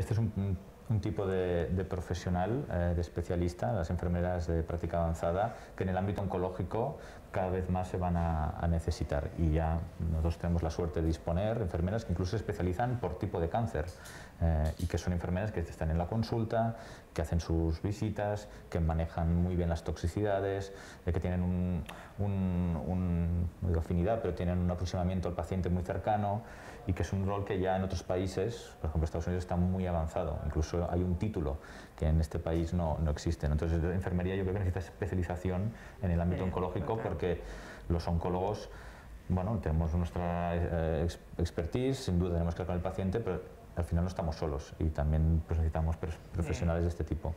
Este es un, tipo de, profesional, eh, de especialista, las enfermeras de práctica avanzada, que en el ámbito oncológico cada vez más se van a, necesitar. Y ya nosotros tenemos la suerte de disponer de enfermeras que incluso se especializan por tipo de cáncer eh, y que son enfermeras que están en la consulta, que hacen sus visitas, que manejan muy bien las toxicidades, eh, que tienen un, afinidad, pero tienen un aproximamiento al paciente muy cercano y que es un rol que ya en otros países, por ejemplo Estados Unidos, está muy avanzado. Incluso hay un título que en este país no, no existe. Entonces, la enfermería yo creo que necesita especialización en el ámbito oncológico porque los oncólogos, bueno, tenemos nuestra eh, expertise, sin duda tenemos que hablar con el paciente, pero al final no estamos solos y también pues, necesitamos profesionales de este tipo.